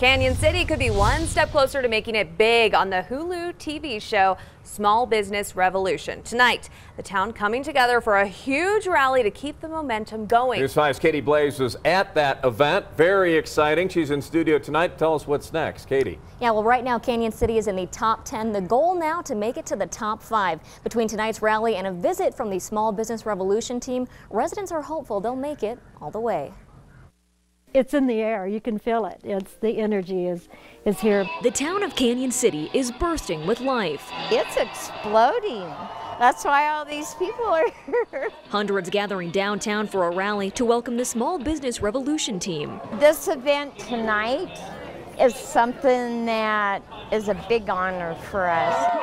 Cañon City could be one step closer to making it big on the Hulu TV show Small Business Revolution. Tonight, the town coming together for a huge rally to keep the momentum going. News 5's Katie Blaze was at that event. Very exciting. She's in studio tonight. Tell us what's next. Katie. Yeah, well, right now, Cañon City is in the top 10. The goal now to make it to the top five. Between tonight's rally and a visit from the Small Business Revolution team, residents are hopeful they'll make it all the way it's in the air. You can feel it. It's the energy is is here. The town of Cañon City is bursting with life. It's exploding. That's why all these people are here. Hundreds gathering downtown for a rally to welcome the Small Business Revolution team. This event tonight is something that is a big honor for us.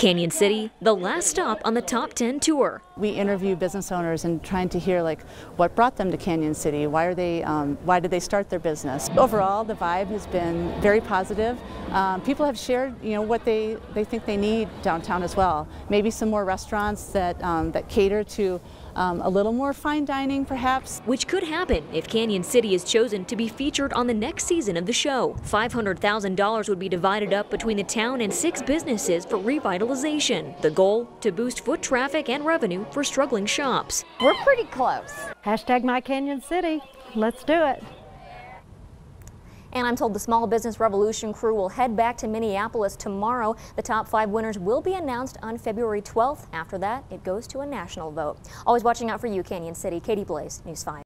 Cañon City, the last stop on the top 10 tour. We interview business owners and trying to hear like what brought them to Cañon City. Why are they? Um, why did they start their business? Overall, the vibe has been very positive. Um, people have shared, you know, what they they think they need downtown as well. Maybe some more restaurants that um, that cater to um, a little more fine dining perhaps. Which could happen if Cañon City is chosen to be featured on the next season of the show. $500,000 would be divided up between the town and six businesses for revitalization. The goal, to boost foot traffic and revenue for struggling shops. We're pretty close. Hashtag My Cañon City. Let's do it. And I'm told the Small Business Revolution crew will head back to Minneapolis tomorrow. The top five winners will be announced on February 12th. After that, it goes to a national vote. Always watching out for you, Cañon City. Katie Blaze, News 5.